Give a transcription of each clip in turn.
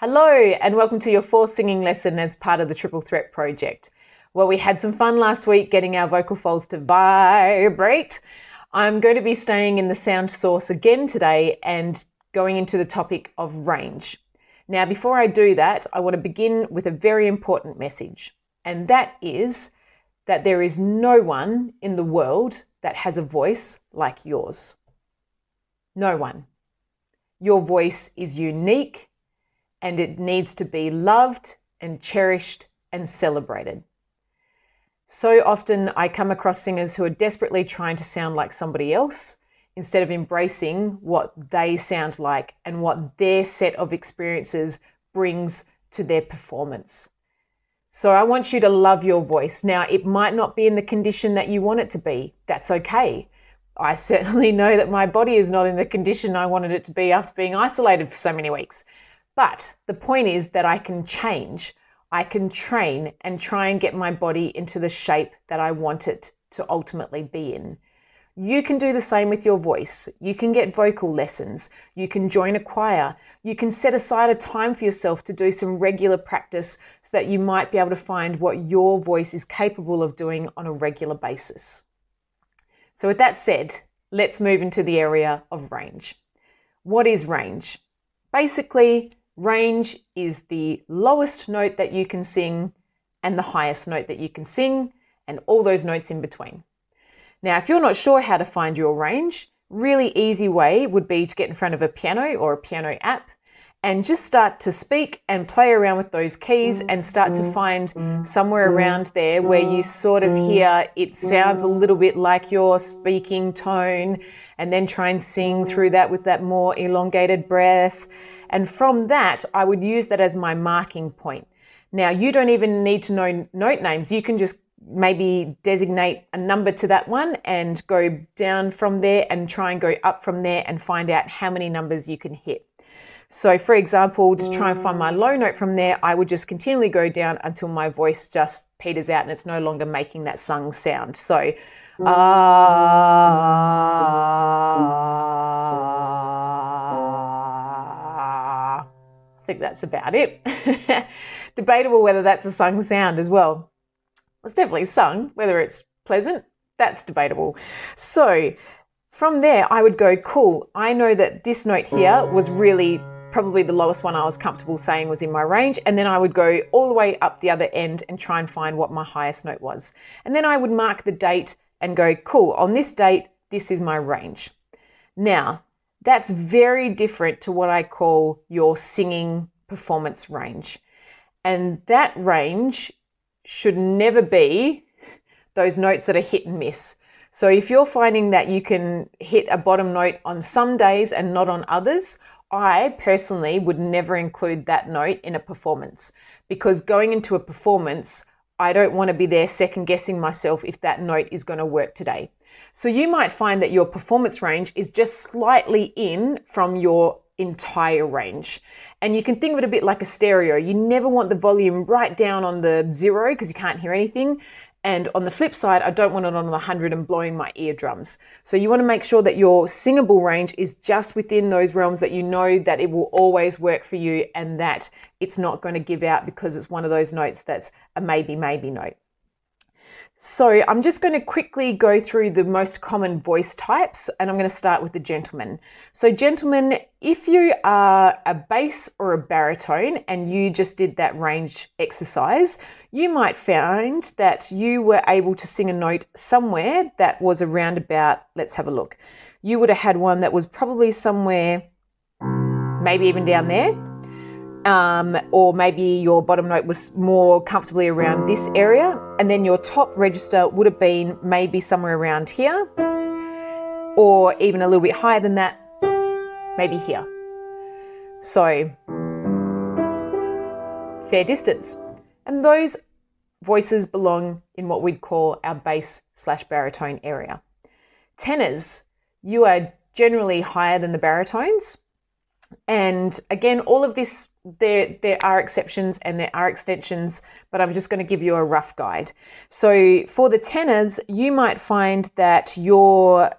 Hello, and welcome to your fourth singing lesson as part of the Triple Threat project. Well, we had some fun last week getting our vocal folds to vibrate. I'm going to be staying in the sound source again today and going into the topic of range. Now, before I do that, I want to begin with a very important message, and that is that there is no one in the world that has a voice like yours. No one. Your voice is unique and it needs to be loved and cherished and celebrated. So often I come across singers who are desperately trying to sound like somebody else instead of embracing what they sound like and what their set of experiences brings to their performance. So I want you to love your voice. Now, it might not be in the condition that you want it to be. That's okay. I certainly know that my body is not in the condition I wanted it to be after being isolated for so many weeks. But the point is that I can change, I can train and try and get my body into the shape that I want it to ultimately be in. You can do the same with your voice. You can get vocal lessons. You can join a choir. You can set aside a time for yourself to do some regular practice so that you might be able to find what your voice is capable of doing on a regular basis. So, with that said, let's move into the area of range. What is range? Basically, Range is the lowest note that you can sing and the highest note that you can sing, and all those notes in between. Now, if you're not sure how to find your range, really easy way would be to get in front of a piano or a piano app and just start to speak and play around with those keys mm, and start to mm, find mm, somewhere around there where you sort of hear it sounds a little bit like your speaking tone and then try and sing through that with that more elongated breath and from that, I would use that as my marking point. Now, you don't even need to know note names. You can just maybe designate a number to that one and go down from there and try and go up from there and find out how many numbers you can hit. So, for example, to try and find my low note from there, I would just continually go down until my voice just peters out and it's no longer making that sung sound. So, ah. I think that's about it. Debatable whether that's a sung sound as well. It's definitely sung, whether it's pleasant, that's debatable. So from there, I would go, cool, I know that this note here was really probably the lowest one I was comfortable saying was in my range. And then I would go all the way up the other end and try and find what my highest note was. And then I would mark the date and go, cool, on this date, this is my range. Now, that's very different to what I call your singing performance range. And that range should never be those notes that are hit and miss. So if you're finding that you can hit a bottom note on some days and not on others, I personally would never include that note in a performance because going into a performance, I don't want to be there second guessing myself if that note is going to work today. So you might find that your performance range is just slightly in from your entire range. And you can think of it a bit like a stereo. You never want the volume right down on the zero because you can't hear anything. And on the flip side, I don't want it on the 100 and blowing my eardrums. So you want to make sure that your singable range is just within those realms that you know that it will always work for you and that it's not going to give out because it's one of those notes that's a maybe, maybe note. So I'm just going to quickly go through the most common voice types and I'm going to start with the gentleman. So gentlemen, if you are a bass or a baritone and you just did that range exercise, you might find that you were able to sing a note somewhere that was around about, let's have a look. You would have had one that was probably somewhere, maybe even down there um, or maybe your bottom note was more comfortably around this area, and then your top register would have been maybe somewhere around here, or even a little bit higher than that, maybe here. So, fair distance. And those voices belong in what we'd call our bass slash baritone area. Tenors, you are generally higher than the baritones. And again, all of this there there are exceptions and there are extensions, but I'm just going to give you a rough guide. So for the tenors, you might find that your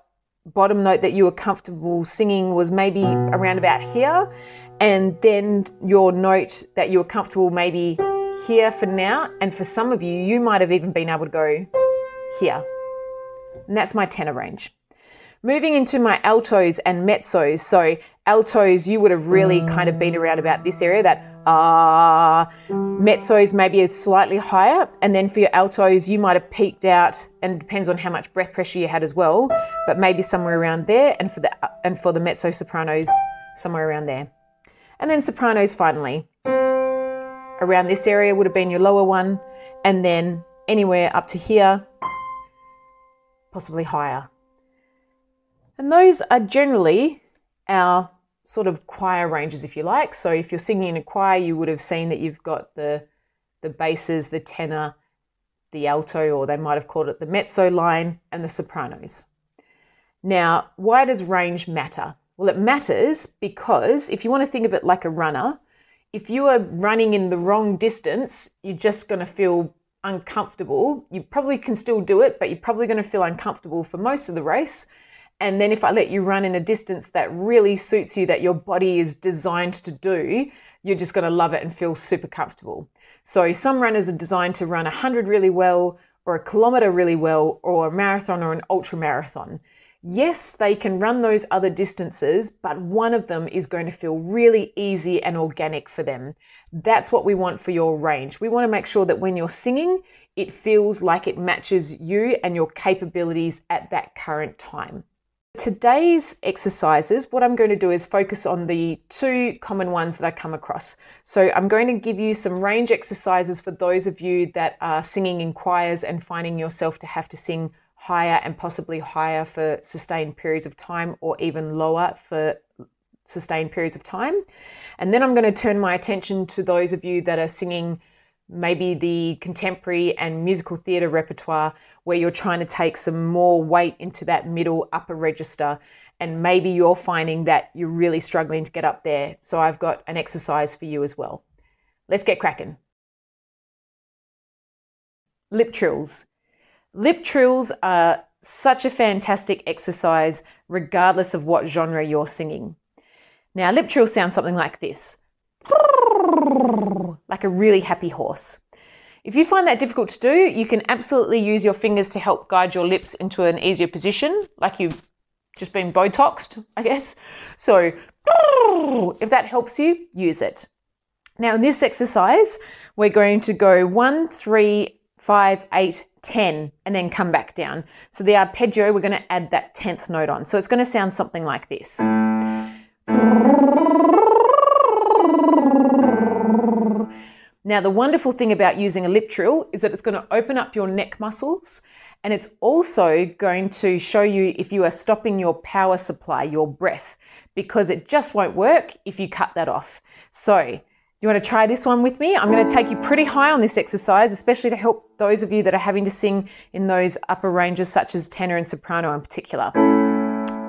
bottom note that you were comfortable singing was maybe around about here, and then your note that you were comfortable maybe here for now, and for some of you, you might have even been able to go here. And that's my tenor range. Moving into my altos and mezzos. So altos, you would have really kind of been around about this area, that ah. Uh, mezzos maybe is slightly higher. And then for your altos, you might have peaked out, and depends on how much breath pressure you had as well, but maybe somewhere around there. And for the and for the mezzo sopranos, somewhere around there. And then sopranos finally. Around this area would have been your lower one, and then anywhere up to here, possibly higher. And those are generally our sort of choir ranges, if you like. So if you're singing in a choir, you would have seen that you've got the the basses, the tenor, the alto, or they might have called it the mezzo line, and the sopranos. Now, why does range matter? Well, it matters because if you want to think of it like a runner, if you are running in the wrong distance, you're just going to feel uncomfortable. You probably can still do it, but you're probably going to feel uncomfortable for most of the race. And then if I let you run in a distance that really suits you, that your body is designed to do, you're just going to love it and feel super comfortable. So some runners are designed to run 100 really well, or a kilometer really well, or a marathon or an ultra marathon. Yes, they can run those other distances, but one of them is going to feel really easy and organic for them. That's what we want for your range. We want to make sure that when you're singing, it feels like it matches you and your capabilities at that current time. Today's exercises, what I'm going to do is focus on the two common ones that I come across. So I'm going to give you some range exercises for those of you that are singing in choirs and finding yourself to have to sing higher and possibly higher for sustained periods of time or even lower for sustained periods of time. And then I'm going to turn my attention to those of you that are singing maybe the contemporary and musical theatre repertoire where you're trying to take some more weight into that middle upper register and maybe you're finding that you're really struggling to get up there. So I've got an exercise for you as well. Let's get cracking. Lip trills. Lip trills are such a fantastic exercise regardless of what genre you're singing. Now, lip trills sound something like this like a really happy horse. If you find that difficult to do, you can absolutely use your fingers to help guide your lips into an easier position, like you've just been Botoxed, I guess. So, if that helps you, use it. Now, in this exercise, we're going to go one, three, five, eight, 10, and then come back down. So, the arpeggio, we're going to add that 10th note on. So, it's going to sound something like this. Now, the wonderful thing about using a lip trill is that it's going to open up your neck muscles and it's also going to show you if you are stopping your power supply, your breath, because it just won't work if you cut that off. So, you want to try this one with me? I'm going to take you pretty high on this exercise, especially to help those of you that are having to sing in those upper ranges, such as tenor and soprano in particular.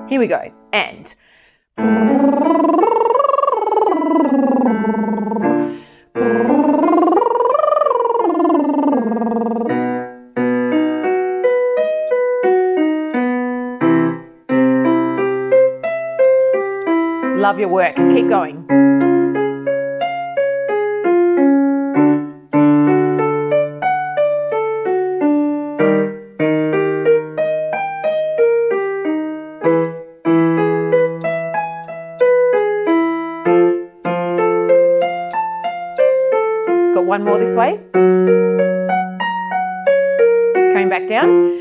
Here we go. And. Love your work. Keep going. Got one more this way. Coming back down.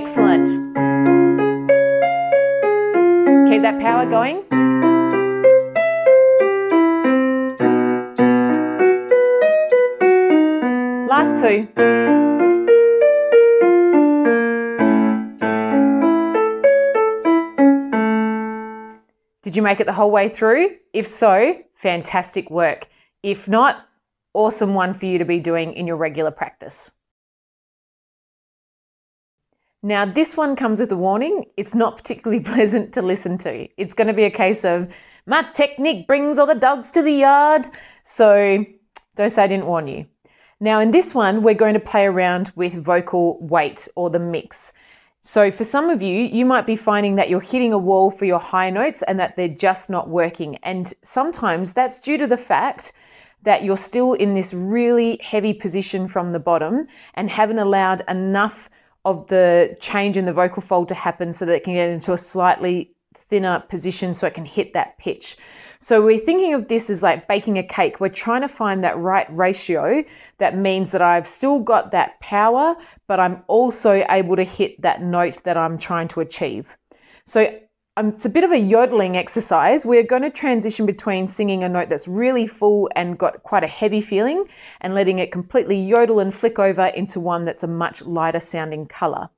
Excellent. Keep that power going. Last two. Did you make it the whole way through? If so, fantastic work. If not, awesome one for you to be doing in your regular practice. Now, this one comes with a warning. It's not particularly pleasant to listen to. It's going to be a case of, my technique brings all the dogs to the yard. So don't say I didn't warn you. Now, in this one, we're going to play around with vocal weight or the mix. So, for some of you, you might be finding that you're hitting a wall for your high notes and that they're just not working. And sometimes that's due to the fact that you're still in this really heavy position from the bottom and haven't allowed enough of the change in the vocal fold to happen so that it can get into a slightly thinner position so it can hit that pitch. So we're thinking of this as like baking a cake. We're trying to find that right ratio that means that I've still got that power, but I'm also able to hit that note that I'm trying to achieve. So um, it's a bit of a yodeling exercise. We're going to transition between singing a note that's really full and got quite a heavy feeling and letting it completely yodel and flick over into one that's a much lighter sounding color.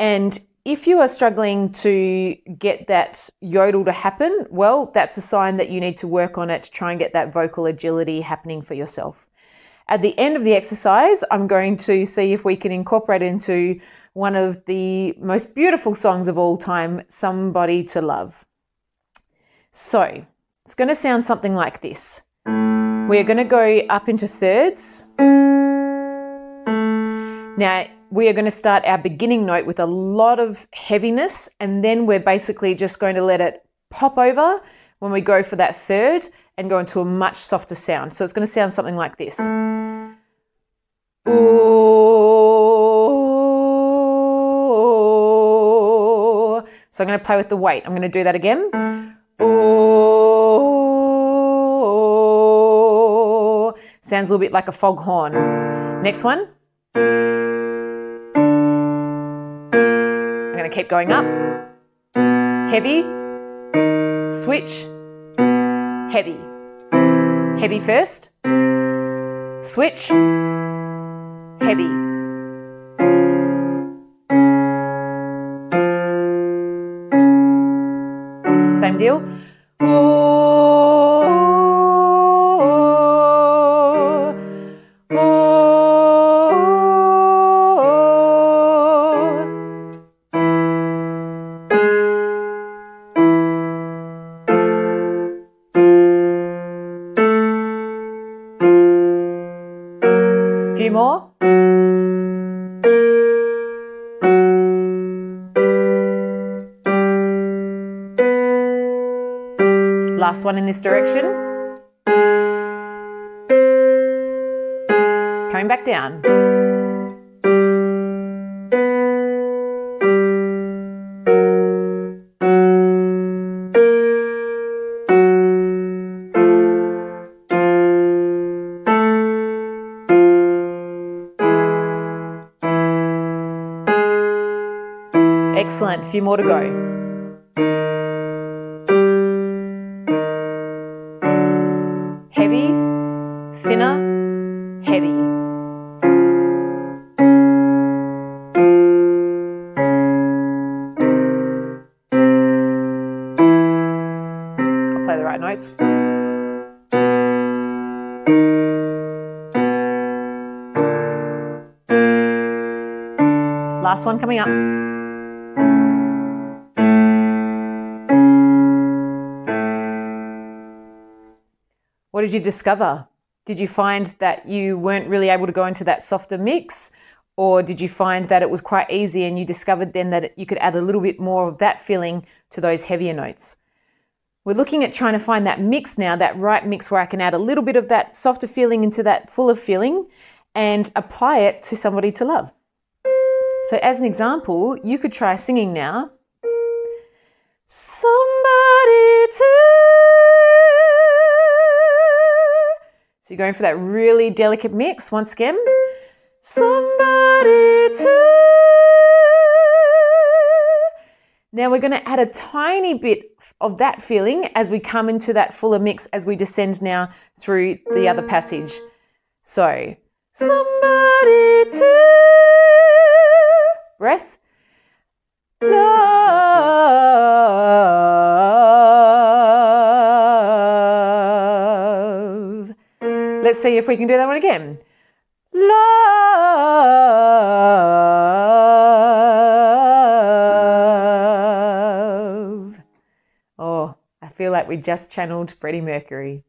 And if you are struggling to get that yodel to happen, well, that's a sign that you need to work on it to try and get that vocal agility happening for yourself. At the end of the exercise, I'm going to see if we can incorporate into one of the most beautiful songs of all time, Somebody to Love. So, it's going to sound something like this. We're going to go up into thirds. Now, we are going to start our beginning note with a lot of heaviness, and then we're basically just going to let it pop over when we go for that third and go into a much softer sound. So it's going to sound something like this. Ooh. So I'm going to play with the weight. I'm going to do that again. Mm. Ooh. Sounds a little bit like a foghorn. Next one. I'm going to keep going up. Heavy, switch, heavy. Heavy first, switch, heavy. Same deal. few Last one in this direction. Coming back down. Excellent. Few more to go. Last one coming up. What did you discover? Did you find that you weren't really able to go into that softer mix? Or did you find that it was quite easy and you discovered then that you could add a little bit more of that feeling to those heavier notes? We're looking at trying to find that mix now, that right mix where I can add a little bit of that softer feeling into that fuller feeling and apply it to somebody to love. So, as an example, you could try singing now. Somebody to So you're going for that really delicate mix once again. Somebody to. Now we're going to add a tiny bit of that feeling as we come into that fuller mix as we descend now through the other passage. So, somebody to breath. Love. Let's see if we can do that one again. Love. Oh, I feel like we just channeled Freddie Mercury.